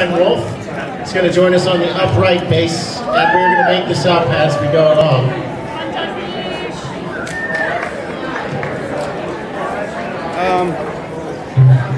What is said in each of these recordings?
Valentine Wolfe is going to join us on the upright bass, and we're going to make this up as we go along. Um,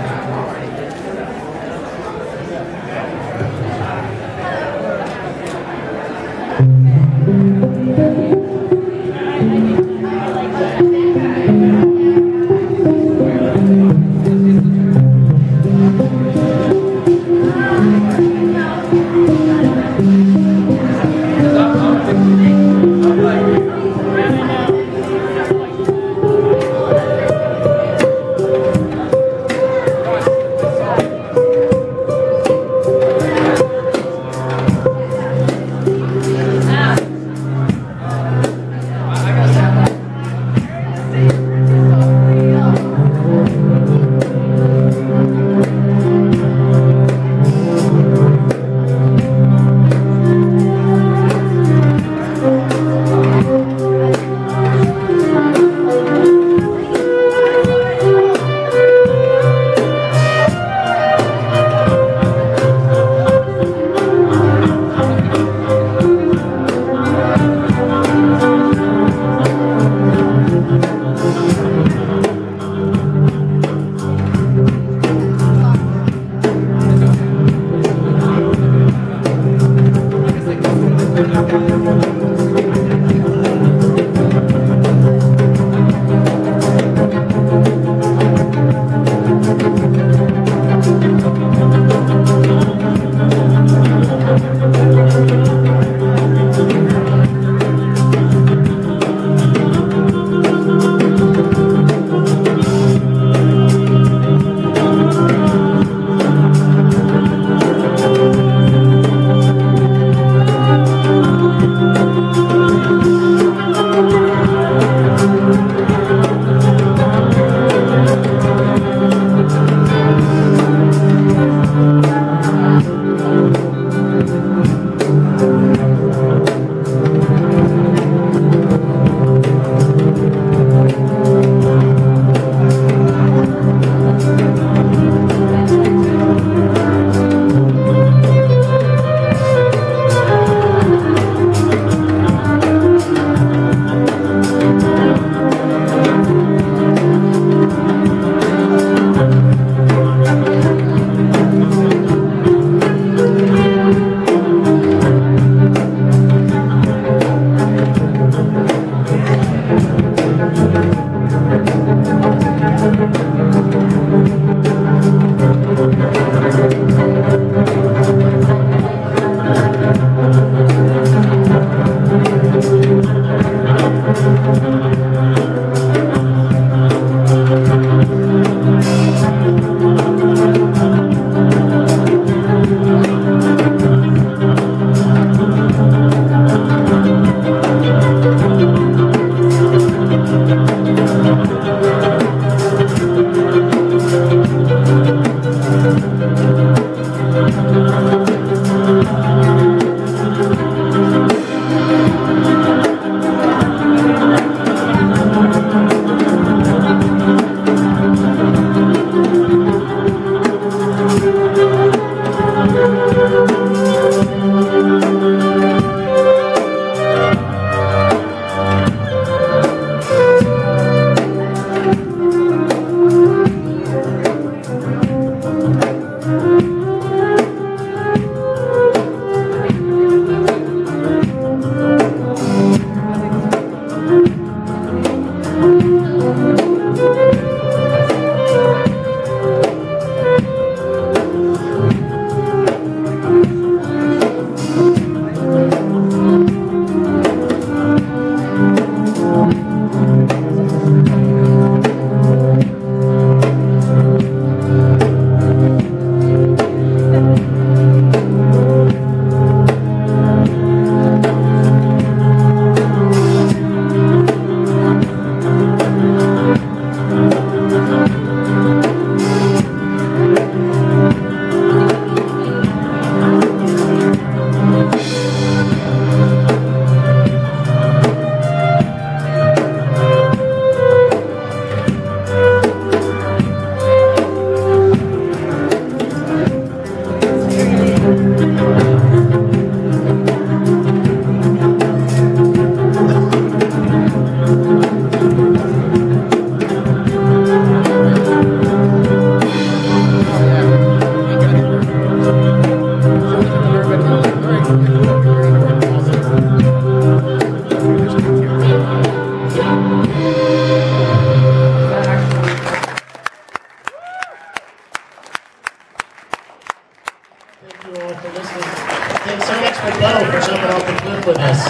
Thank you all for listening. Thanks so much for Bo for jumping off the cliff with us.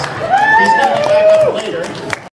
He's going to be back up later.